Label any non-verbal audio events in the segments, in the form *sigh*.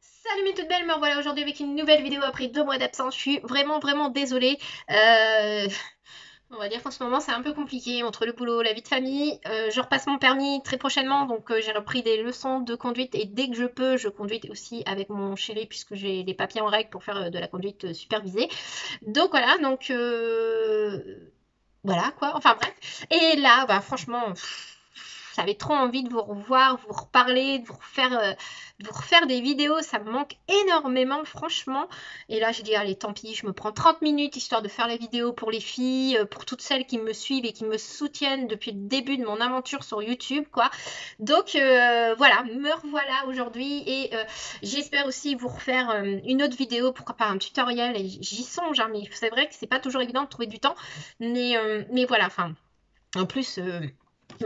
Salut mes toutes belles, me revoilà aujourd'hui avec une nouvelle vidéo après deux mois d'absence. Je suis vraiment vraiment désolée. Euh, on va dire qu'en ce moment c'est un peu compliqué entre le boulot, la vie de famille. Euh, je repasse mon permis très prochainement, donc euh, j'ai repris des leçons de conduite et dès que je peux, je conduis aussi avec mon chéri puisque j'ai les papiers en règle pour faire de la conduite supervisée. Donc voilà, donc voilà quoi. Enfin bref. Et là, bah franchement j'avais trop envie de vous revoir, vous reparler, de vous refaire, euh, vous refaire des vidéos. Ça me manque énormément, franchement. Et là, j'ai dit, allez, tant pis, je me prends 30 minutes histoire de faire la vidéo pour les filles, euh, pour toutes celles qui me suivent et qui me soutiennent depuis le début de mon aventure sur YouTube, quoi. Donc, euh, voilà, me revoilà aujourd'hui et j'espère aussi vous refaire une autre vidéo, pourquoi pas un tutoriel. J'y songe, hein, mais c'est vrai que c'est pas toujours évident de trouver du temps. Mais, mais voilà, enfin, en plus...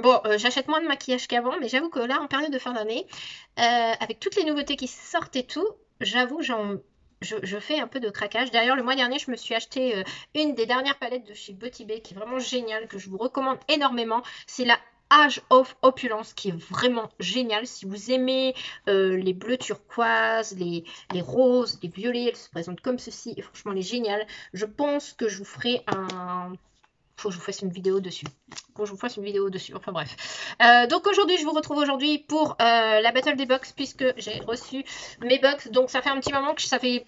Bon, euh, j'achète moins de maquillage qu'avant, mais j'avoue que là, en période de fin d'année, euh, avec toutes les nouveautés qui sortent et tout, j'avoue, je, fais un peu de craquage. D'ailleurs, le mois dernier, je me suis acheté euh, une des dernières palettes de chez Beauty Bay qui est vraiment géniale, que je vous recommande énormément. C'est la Age of Opulence qui est vraiment géniale. Si vous aimez les bleus turquoise, les, les, roses, les violets, elle se présente comme ceci. Et franchement, elle est géniale. Je pense que je vous ferai un faut que je vous fasse une vidéo dessus. Faut que je vous fasse une vidéo dessus. Enfin bref. Euh, donc aujourd'hui, je vous retrouve aujourd'hui pour euh, la Battle des Box puisque j'ai reçu mes box. Donc ça fait un petit moment que ça fait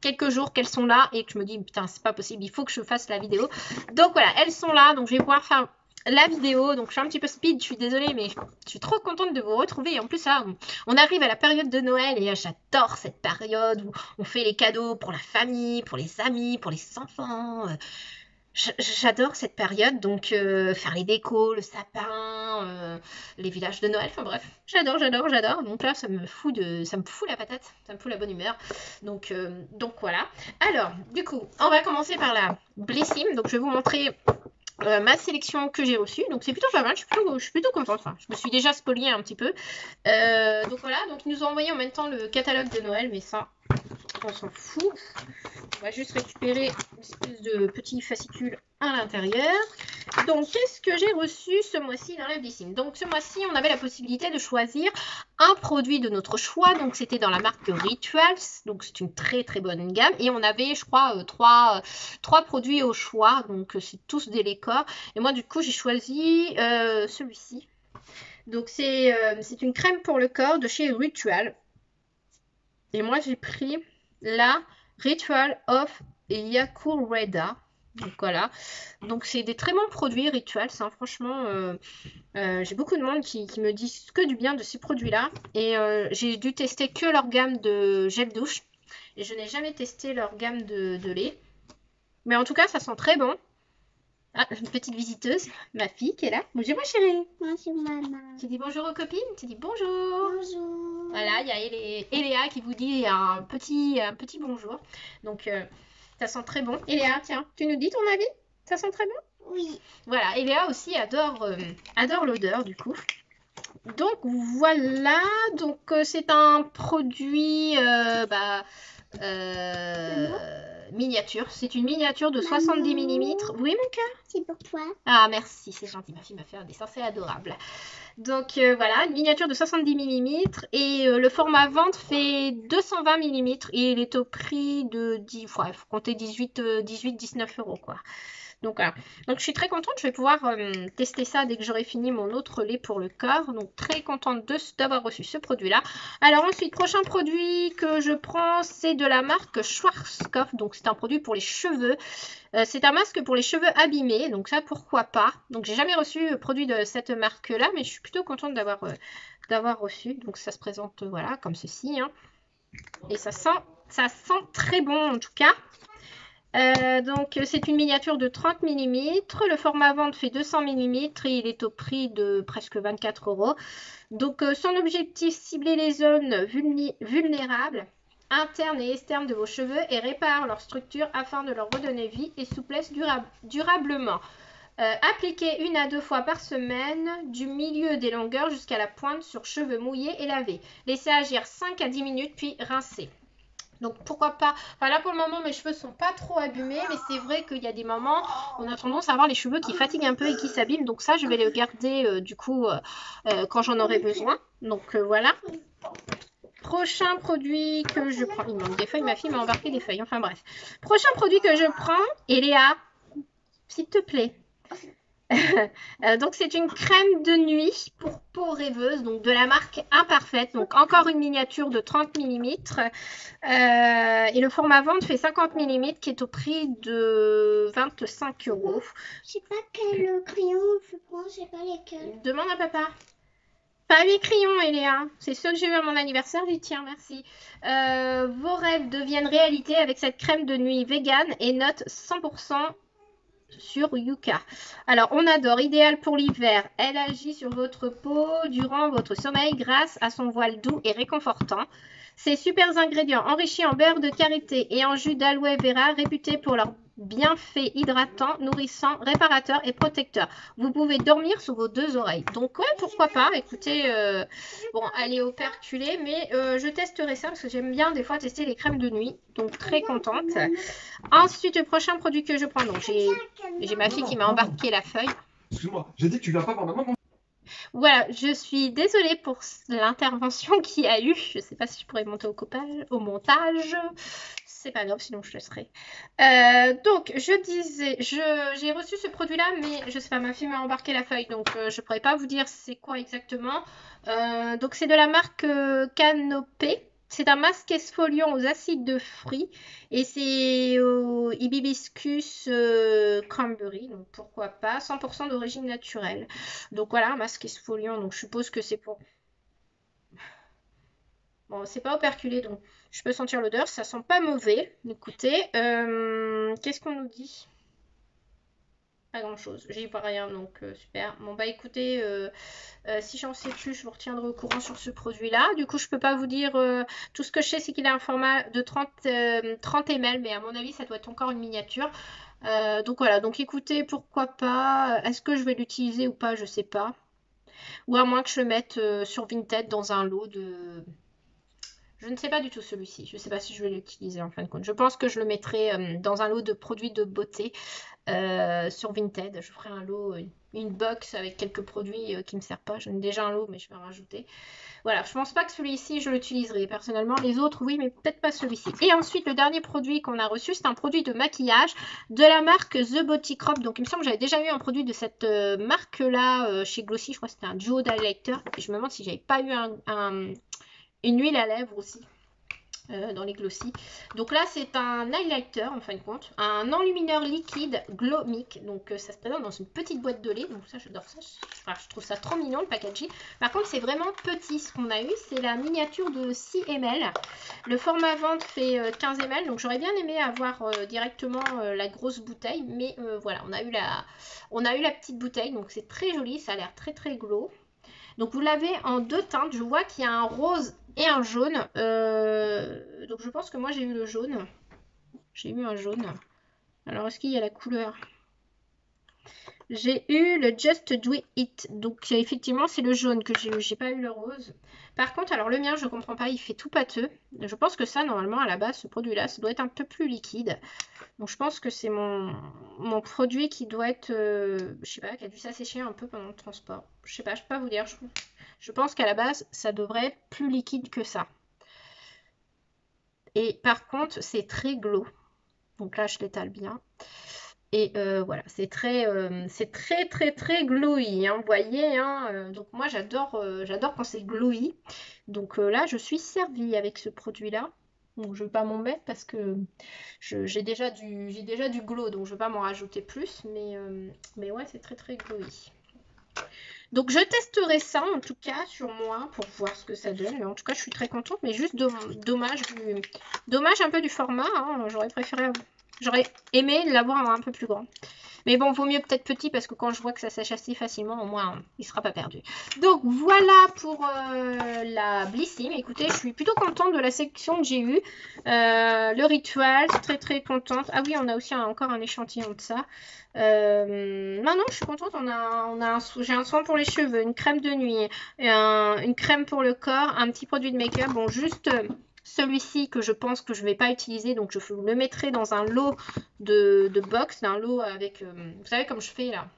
quelques jours qu'elles sont là et que je me dis putain c'est pas possible, il faut que je fasse la vidéo. Donc voilà, elles sont là. Donc je vais pouvoir faire la vidéo. Donc je suis un petit peu speed, je suis désolée, mais je suis trop contente de vous retrouver. Et en plus, là, on arrive à la période de Noël et j'adore cette période où on fait les cadeaux pour la famille, pour les amis, pour les enfants. J'adore cette période, donc euh, faire les décos, le sapin, euh, les villages de Noël, enfin bref, j'adore, j'adore, j'adore. Donc là, ça me fout de, ça me fout la patate, ça me fout la bonne humeur. Donc, euh, donc voilà. Alors, du coup, on va commencer par la Blessim. Donc je vais vous montrer ma sélection que j'ai reçue. Donc c'est plutôt pas mal, je suis plutôt, je plutôt contente. Enfin, je me suis déjà spoliée un petit peu. donc voilà, donc ils nous ont envoyé en même temps le catalogue de Noël, mais ça, on s'en fout. On va juste récupérer une espèce de petit fascicule à l'intérieur. Donc, qu'est-ce que j'ai reçu ce mois-ci dans la Blissing Donc, ce mois-ci, on avait la possibilité de choisir un produit de notre choix. Donc, c'était dans la marque Rituals. Donc, c'est une très, très bonne gamme. Et on avait, je crois, euh, trois, euh, trois, produits au choix. Donc, euh, c'est tous des Lécors. Et moi, du coup, j'ai choisi celui-ci. Donc, c'est une crème pour le corps de chez Ritual. Et moi, j'ai pris la Ritual of Yakureda. Donc voilà. Donc c'est des très bons produits Rituals. Hein. Franchement, euh, euh, j'ai beaucoup de monde qui, me disent que du bien de ces produits-là. Et euh, j'ai dû tester que leur gamme de gel douche. Et je n'ai jamais testé leur gamme de, de lait. Mais en tout cas, ça sent très bon. Ah, une petite visiteuse, ma fille qui est là. Bonjour ma chérie. Bonjour maman. Tu dis bonjour aux copines? Tu dis bonjour. Bonjour. Voilà, il y a Eléa qui vous dit un petit, un petit bonjour. Donc, euh, ça sent très bon. Eléa, tiens, tu nous dis ton avis? Ça sent très bon? Oui. Voilà, Eléa aussi adore, euh, adore l'odeur du coup. Donc voilà, donc euh, c'est un produit bah, miniature. C'est une miniature de 70 mm. Oui, mon cœur? C'est pour toi. Ah, merci, c'est gentil. Ma fille m'a fait un dessin, c'est adorable. Donc euh, voilà, une miniature de 70 mm et euh, le format vente fait 220 mm et il est au prix de 10, il faut compter 18, 18, 19 euros quoi. Donc voilà. Donc je suis très contente, je vais pouvoir euh, tester ça dès que j'aurai fini mon autre lait pour le corps. Donc très contente d'avoir reçu ce produit-là. Alors ensuite, prochain produit que je prends, c'est de la marque Schwarzkopf. Donc c'est un produit pour les cheveux. Euh, c'est un masque pour les cheveux abîmés, donc ça pourquoi pas? Donc j'ai jamais reçu produit de cette marque-là, mais je suis plutôt contente d'avoir euh, reçu. Donc ça se présente voilà comme ceci. Hein. Et ça sent, ça sent très bon en tout cas. Euh, donc c'est une miniature de 30 mm. Le format vente fait 200 mm et il est au prix de presque 24 euros. Donc euh, son objectif, cibler les zones vulnérables internes et externes de vos cheveux et répare leur structure afin de leur redonner vie et souplesse durablement. Euh, appliquez une à deux fois par semaine du milieu des longueurs jusqu'à la pointe sur cheveux mouillés et lavés. Laissez agir 5 à 10 minutes puis rincez. Donc pourquoi pas. Enfin là pour le moment mes cheveux sont pas trop abîmés, mais c'est vrai qu'il y a des moments où on a tendance à avoir les cheveux qui fatiguent un peu et qui s'abîment. Donc ça je vais les garder euh, du coup euh, euh, quand j'en aurai besoin. Donc voilà. prochain produit que je prends. Il manque des feuilles, ma fille m'a embarqué des feuilles. Enfin bref. Prochain produit que je prends, Eléa, s'il te plaît. *laughs* Euh, donc c'est une crème de nuit pour peau rêveuse, donc de la marque Imparfaite. Donc encore une miniature de 30 mm. Euh, et le format vente fait 50 mm qui est au prix de 25 euros. Je sais pas quel crayon je prends, je sais pas lesquels. Demande à papa. Pas les crayons, Eléa. C'est ceux que j'ai eu à mon anniversaire, j'y tiens, merci. Euh, vos rêves deviennent réalité avec cette crème de nuit vegan et note 100% sur Yuka. Alors, on adore, idéal pour l'hiver. Elle agit sur votre peau durant votre sommeil grâce à son voile doux et réconfortant. Ces super ingrédients enrichis en beurre de karité et en jus d'aloe vera réputés pour leur bienfait hydratant, nourrissant, réparateur et protecteur. Vous pouvez dormir sous vos deux oreilles. Donc ouais, pourquoi pas. Écoutez, euh, bon, elle est mais euh, je testerai ça parce que j'aime bien des fois tester les crèmes de nuit. Donc très contente. Ensuite, le prochain produit que je prends, donc j'ai ma fille qui m'a embarqué la feuille. Excuse-moi, j'ai dit que tu viens pas voir maman. Voilà, je suis désolée pour l'intervention *laughs* qu'il y a eu. Je ne sais pas si je pourrais monter au, copage, au montage c'est pas grave, sinon je laisserai. Euh, donc, je disais, j'ai reçu ce produit-là, mais je sais pas, ma fille m'a embarqué la feuille, donc euh, je pourrais pas vous dire c'est quoi exactement. Euh, donc, c'est de la marque Canopé. C'est un masque exfoliant aux acides de fruits et c'est au hibiscus cranberry, donc pourquoi pas, 100% d'origine naturelle. Donc voilà, un masque exfoliant, donc je suppose que c'est pour... Bon, c'est pas operculé, donc je peux sentir l'odeur, ça sent pas mauvais. Écoutez, euh, qu'est-ce qu'on nous dit? Pas grand-chose, j'y vois rien, donc euh, super. Bon bah écoutez, euh, si j'en sais plus, je vous retiendrai au courant sur ce produit-là. Du coup, je peux pas vous dire, tout ce que je sais, c'est qu'il a un format de 30, 30 ml, mais à mon avis, ça doit être encore une miniature. donc voilà, donc écoutez, pourquoi pas, est-ce que je vais l'utiliser ou pas, je sais pas. Ou à moins que je le mette sur Vinted dans un lot de je ne sais pas du tout celui-ci. Je ne sais pas si je vais l'utiliser en fin de compte. Je pense que je le mettrai euh, dans un lot de produits de beauté euh, sur Vinted. Je ferai un lot, euh, une box avec quelques produits qui ne me servent pas. J'en ai déjà un lot, mais je vais en rajouter. Voilà, je pense pas que celui-ci, je l'utiliserai personnellement. Les autres, oui, mais peut-être pas celui-ci. Et ensuite, le dernier produit qu'on a reçu, c'est un produit de maquillage de la marque The Body Crop. Donc, il me semble que j'avais déjà eu un produit de cette marque-là chez Glossy. Je crois que c'était un duo d'highlighter. Je me demande si j'avais pas eu un une huile à lèvres aussi. Euh, dans les glossy. Donc là, c'est un highlighter en fin de compte, un enlumineur liquide Glomic. Donc euh, ça se présente dans une petite boîte de lait. Donc ça, j'adore ça. je trouve ça trop mignon le packaging. Par contre, c'est vraiment petit. Ce qu'on a eu, c'est la miniature de 6 ml. Le format vente fait 15 euh, ml. Donc j'aurais bien aimé avoir directement la grosse bouteille. Mais voilà, on a, eu la, on a eu la petite bouteille. Donc c'est très joli. Ça a l'air très très glow. Donc vous l'avez en deux teintes. Je vois qu'il y a un rose et un jaune. Euh, donc je pense que moi j'ai eu le jaune. J'ai eu un jaune. Alors est-ce qu'il y a la couleur? J'ai eu le Just Do It. Donc effectivement, c'est le jaune que j'ai eu. J'ai pas eu le rose. Par contre, alors le mien, je comprends pas. Il fait tout pâteux. Je pense que ça, normalement, à la base, ce produit-là, ça doit être un peu plus liquide. Donc je pense que c'est mon, produit qui doit être, euh, je sais pas, qui a dû s'assécher un peu pendant le transport. Je sais pas, je peux pas vous dire. Je pense qu'à la base, ça devrait être plus liquide que ça. Et par contre, c'est très glow. Donc là, je l'étale bien. Et euh, voilà, c'est très, euh, c'est très, très, très glowy, hein, vous voyez. Hein, euh, donc moi, j'adore, j'adore quand c'est glowy. Donc là, je suis servie avec ce produit-là. Bon, je ne vais pas m'en mettre parce que j'ai déjà, du, j'ai déjà du glow, donc je ne vais pas m'en rajouter plus. Mais, mais ouais, c'est très, très glowy. Donc je testerai ça en tout cas sur moi pour voir ce que ça donne. Mais en tout cas, je suis très contente. Mais juste dommage, dommage un peu du format. Hein. J'aurais préféré J'aurais aimé l'avoir un peu plus grand. Mais bon, vaut mieux peut-être petit parce que quand je vois que ça sèche assez facilement, au moins, il ne sera pas perdu. Donc voilà pour euh, la Blissim. Écoutez, je suis plutôt contente de la section que j'ai eue. Euh, le rituel, très très contente. Ah oui, on a aussi encore un échantillon de ça. Euh, non, non, je suis contente. On a, j'ai un soin pour les cheveux, une crème de nuit, une crème pour le corps, un petit produit de make-up. Bon, juste celui-ci que je pense que je ne vais pas utiliser, donc je le mettrai dans un lot de, box, d'un lot avec, euh, vous savez comme je fais là,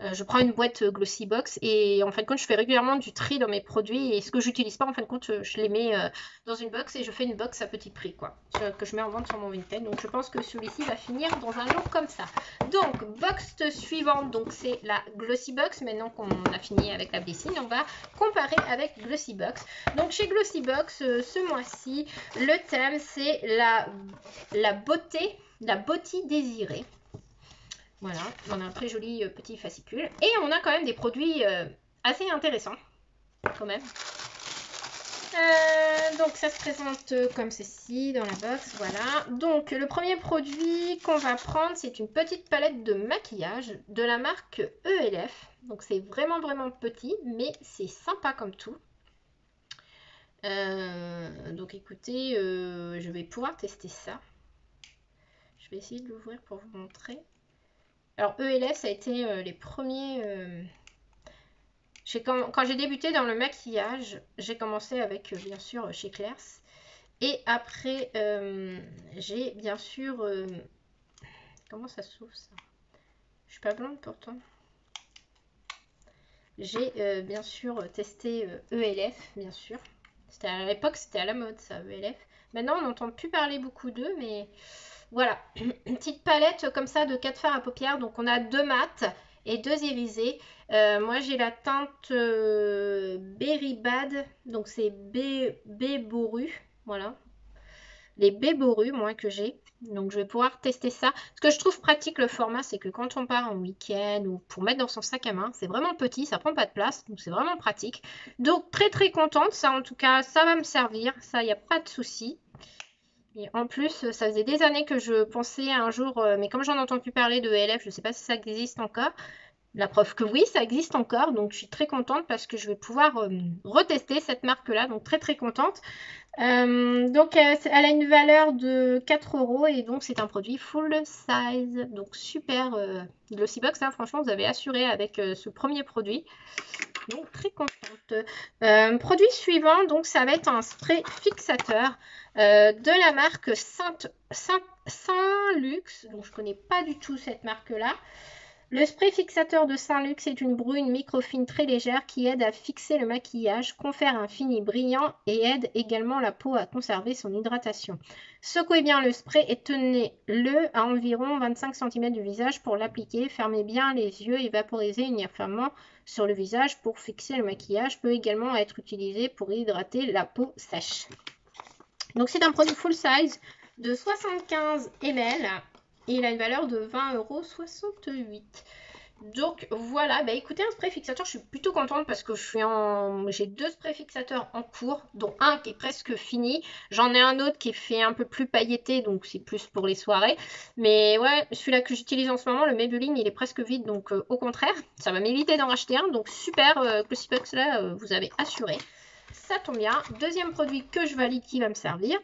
Euh, je prends une boîte euh, Glossy Box et en fin de compte, je fais régulièrement du tri dans mes produits et ce que j'utilise pas, en fin de compte, je les mets dans une box et je fais une box à petit prix, quoi, que je mets en vente sur mon Vinted. Donc, je pense que celui-ci va finir dans un lot comme ça. Donc, box suivante, donc c'est la Glossy Box. Maintenant qu'on a fini avec la Blessing, on va comparer avec Glossy Box. Donc, chez Glossy Box, ce mois-ci, le thème c'est la, la beauté, la beauté désirée. Voilà, on a un très joli euh, petit fascicule. Et on a quand même des produits euh, assez intéressants, quand même. Euh, donc ça se présente comme ceci dans la box, voilà. Donc le premier produit qu'on va prendre, c'est une petite palette de maquillage de la marque ELF. Donc c'est vraiment vraiment petit, mais c'est sympa comme tout. donc écoutez, je vais pouvoir tester ça. Je vais essayer de l'ouvrir pour vous montrer. Alors ELF, ça a été euh, les premiers... Euh, quand, j'ai débuté dans le maquillage, j'ai commencé avec, euh, bien sûr, chez Claire's. Et après, j'ai bien sûr... comment ça s'ouvre ça? Je suis pas blonde pourtant. J'ai bien sûr testé ELF, e bien sûr. C'était à l'époque, c'était à la mode ça, ELF. Maintenant, on n'entend plus parler beaucoup d'eux, mais voilà, *clears throat* une petite palette comme ça de 4 fards à paupières. Donc on a deux mat et deux irisés. Euh, moi j'ai la teinte euh, Berry Bad, donc c'est B, Boru, voilà. Les B Boru, moi que j'ai. Donc je vais pouvoir tester ça. Ce que je trouve pratique le format, c'est que quand on part en week-end ou pour mettre dans son sac à main, c'est vraiment petit, ça prend pas de place, donc c'est vraiment pratique. Donc très très contente, ça en tout cas, ça va me servir, ça il n'y a pas de souci. Et en plus, ça faisait des années que je pensais un jour, euh, mais comme j'en ai entendu parler de ELF, je ne sais pas si ça existe encore. La preuve que oui, ça existe encore, donc je suis très contente parce que je vais pouvoir euh, retester cette marque-là, donc très très contente. Euh, donc elle a une valeur de 4 euros et donc c'est un produit full size, donc super Glossy Box, hein, franchement vous avez assuré avec ce premier produit. Donc très contente. produit suivant, donc ça va être un spray fixateur. Euh, de la marque Saint-Lux. donc, je connais pas du tout cette marque-là. Le spray fixateur de Saint-Lux est une brune microfine très légère qui aide à fixer le maquillage, confère un fini brillant et aide également la peau à conserver son hydratation. Secouez bien le spray et tenez-le à environ 25 cm du visage pour l'appliquer. Fermez bien les yeux et vaporisez uniformément sur le visage pour fixer le maquillage. Peut également être utilisé pour hydrater la peau sèche. Donc c'est un produit full size de 75 ml il a une valeur de 20,68 euros. Donc voilà, bah écoutez, un spray fixateur, je suis plutôt contente parce que je suis en... j'ai deux sprays fixateurs en cours, dont un qui est presque fini. J'en ai un autre qui est fait un peu plus pailleté, donc c'est plus pour les soirées. Mais ouais, celui-là que j'utilise en ce moment, le Maybelline, il est presque vide, donc euh, au contraire, ça va m'éviter d'en racheter un. Donc super, euh, Box là, euh, vous avez assuré ça tombe bien. Deuxième produit que je valide qui va me servir.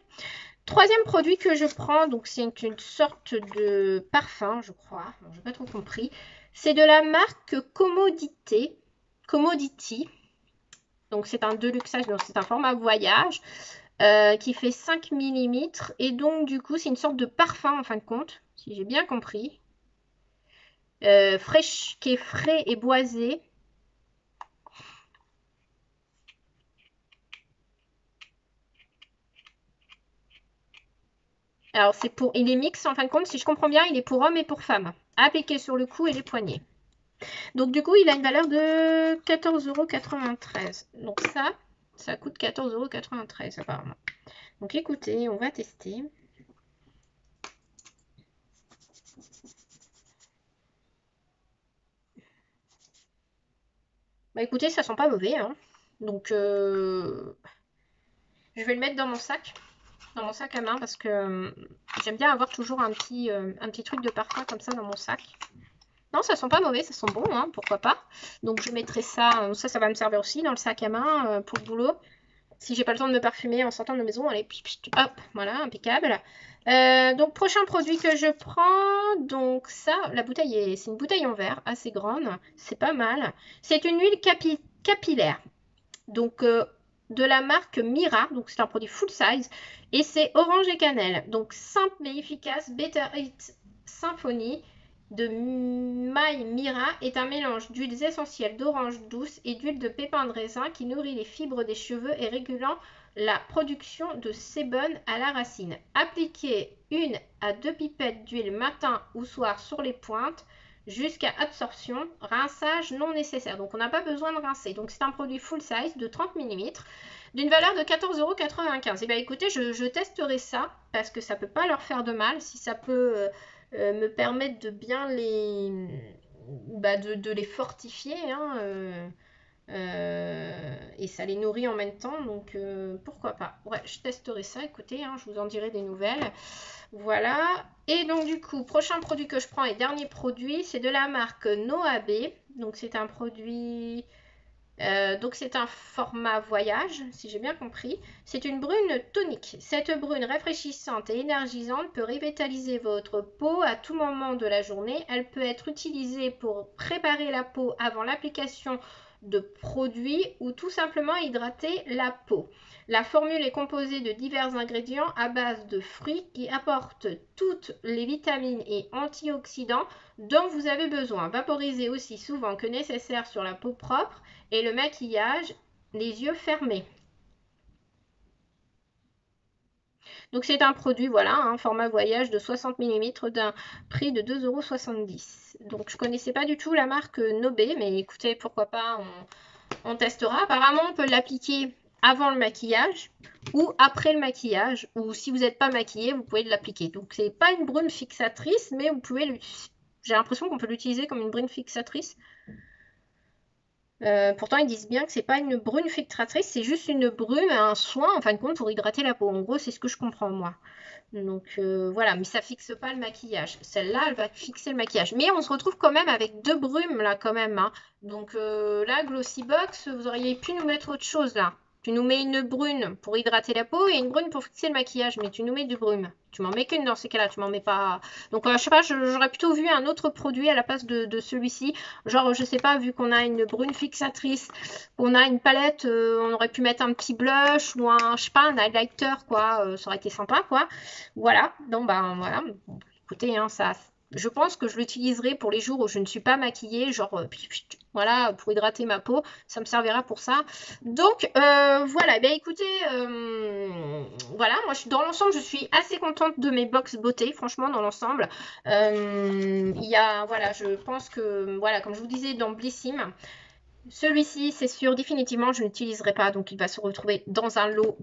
Troisième produit que je prends, donc c'est une sorte de parfum, je crois. je n'ai pas trop compris. C'est de la marque Commodité. Commodity. Donc c'est un deluxage, donc c'est un format voyage euh, qui fait 5 mm. Et donc du coup c'est une sorte de parfum en fin de compte, si j'ai bien compris. Euh, fraîche, qui est frais et boisé. Alors, c'est pour, il est mix, en fin de compte, si je comprends bien, il est pour hommes et pour femmes. Appliqué sur le cou et les poignets. Donc, du coup, il a une valeur de 14,93€. Donc, ça, ça coûte 14,93€ apparemment. Donc, écoutez, on va tester. Bah, écoutez, ça sent pas mauvais. Hein. Donc, euh, je vais le mettre dans mon sac dans mon sac à main parce que euh, j'aime bien avoir toujours un petit, euh, truc de parfum comme ça dans mon sac. Non, ça sent pas mauvais, ça sent bon, hein, pourquoi pas. Donc je mettrai ça, euh, ça, ça va me servir aussi dans le sac à main pour le boulot. Si j'ai pas le temps de me parfumer en sortant de la maison, allez, hop, voilà, impeccable. donc prochain produit que je prends, donc ça, la bouteille c'est une bouteille en verre assez grande, c'est pas mal. C'est une huile capillaire. Donc de la marque Mira, donc c'est un produit full size, et c'est orange et cannelle. Donc simple mais efficace, Better Eat Symphony, de maille mira est un mélange d'huiles essentielles d'orange douce et d'huile de pépins de raisin qui nourrit les fibres des cheveux et régulant la production de sébum à la racine. Appliquez une à deux pipettes d'huile matin ou soir sur les pointes jusqu'à absorption, rinçage non nécessaire. Donc on n'a pas besoin de rincer. Donc c'est un produit full size de 30 mm d'une valeur de 14,95€. Et bien écoutez, je, testerai ça parce que ça peut pas leur faire de mal. Si ça peut euh, euh, me permettre de bien les... Bah, de, les fortifier. Hein, euh, et ça les nourrit en même temps, donc pourquoi pas. Ouais, je testerai ça, écoutez, hein, je vous en dirai des nouvelles. Voilà. Et donc du coup, prochain produit que je prends et dernier produit, c'est de la marque Noabe. Donc c'est un produit... Euh, donc c'est un format voyage, si j'ai bien compris. C'est une brune tonique. Cette brune rafraîchissante et énergisante peut revitaliser votre peau à tout moment de la journée. Elle peut être utilisée pour préparer la peau avant l'application de produits ou tout simplement hydrater la peau. La formule est composée de divers ingrédients à base de fruits qui apportent toutes les vitamines et antioxydants dont vous avez besoin. Vaporisez aussi souvent que nécessaire sur la peau propre et le maquillage les yeux fermés. Donc c'est un produit, voilà, un format voyage de 60 mm d'un prix de 2,70€. Donc je connaissais pas du tout la marque Nobé, mais écoutez, pourquoi pas, on, testera. Apparemment, on peut l'appliquer avant le maquillage ou après le maquillage. Ou si vous n'êtes pas maquillé, vous pouvez l'appliquer. Donc c'est pas une brume fixatrice, mais vous pouvez J'ai l'impression qu'on peut l'utiliser comme une brune fixatrice. Euh, pourtant, ils disent bien que c'est pas une brune fixatrice, c'est juste une brume, un soin en fin de compte pour hydrater la peau. En gros, c'est ce que je comprends moi. Donc euh, voilà, mais ça fixe pas le maquillage. Celle-là, elle va fixer le maquillage. Mais on se retrouve quand même avec deux brumes là quand même. Hein. Donc euh, là, Glossy Box, vous auriez pu nous mettre autre chose là. Tu nous mets une brune pour hydrater la peau et une brune pour fixer le maquillage, mais tu nous mets du brume. Tu m'en mets qu'une dans ces cas-là, tu m'en mets pas... Donc, euh, je sais pas, j'aurais plutôt vu un autre produit à la place de, celui-ci. Genre, je sais pas, vu qu'on a une brune fixatrice, on a une palette, euh, on aurait pu mettre un petit blush ou un, je sais pas, un highlighter, quoi. Euh, ça aurait été sympa, quoi. Voilà, donc, bah, voilà. Écoutez, hein, ça, je pense que je l'utiliserai pour les jours où je ne suis pas maquillée, genre euh, voilà, pour hydrater ma peau, ça me servira pour ça. Donc euh, voilà, eh écoutez, euh, voilà, moi je, dans l'ensemble je suis assez contente de mes box beauté, franchement dans l'ensemble. Il y a, voilà, je pense que, voilà, comme je vous disais dans Blissim, celui-ci, c'est sûr, définitivement, je n'utiliserai pas. Donc, il va se retrouver dans un lot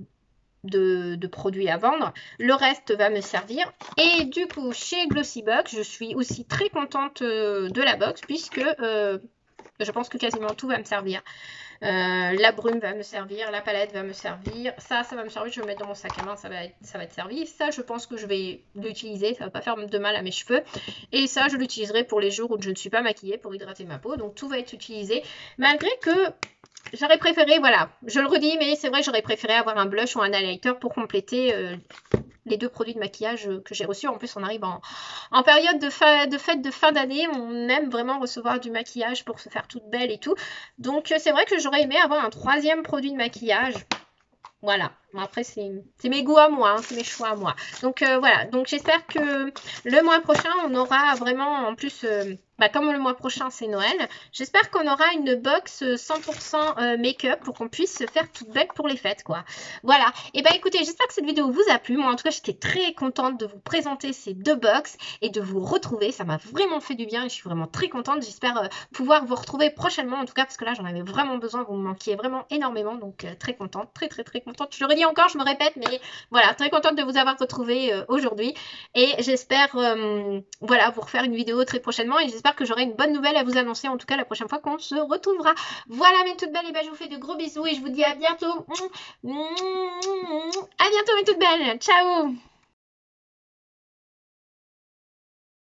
de, produits à vendre. Le reste va me servir. Et du coup, chez Glossybox, je suis aussi très contente euh, de la box puisque euh, je pense que quasiment tout va me servir. Euh, la brume va me servir, la palette va me servir, ça, ça va me servir, je vais mettre dans mon sac à main, ça va être, ça servi. Ça, je pense que je vais l'utiliser, ça va pas faire de mal à mes cheveux. Et ça, je l'utiliserai pour les jours où je ne suis pas maquillée pour hydrater ma peau. Donc tout va être utilisé, malgré que J'aurais préféré, voilà, je le redis, mais c'est vrai, j'aurais préféré avoir un blush ou un highlighter pour compléter euh, les deux produits de maquillage euh, que j'ai reçus. En plus, on arrive en, période de, de fête de fin d'année. On aime vraiment recevoir du maquillage pour se faire toute belle et tout. Donc, c'est vrai que aimé avoir un troisième produit de maquillage. Voilà. Après, c'est mes goûts à moi, hein, c'est mes choix à moi. Donc, voilà. Donc, j'espère que le mois prochain, on aura vraiment, en plus bah, comme le mois prochain c'est Noël, j'espère qu'on aura une box 100% euh, make-up pour qu'on puisse se faire toute belle pour les fêtes quoi. Voilà, et bah écoutez, j'espère que cette vidéo vous a plu. Moi en tout cas j'étais très contente de vous présenter ces deux box et de vous retrouver. Ça m'a vraiment fait du bien et je suis vraiment très contente. J'espère euh, pouvoir vous retrouver prochainement en tout cas parce que là j'en avais vraiment besoin. Vous me manquiez vraiment énormément donc euh, très contente, très très très contente. Je le redis encore, je me répète mais voilà, très contente de vous avoir retrouvé aujourd'hui et j'espère voilà vous refaire une vidéo très prochainement et que j'aurai une bonne nouvelle à vous annoncer en tout cas la prochaine fois qu'on se retrouvera. Voilà mes toutes belles, et ben je vous fais de gros bisous et je vous dis à bientôt. À bientôt mes toutes belles. Ciao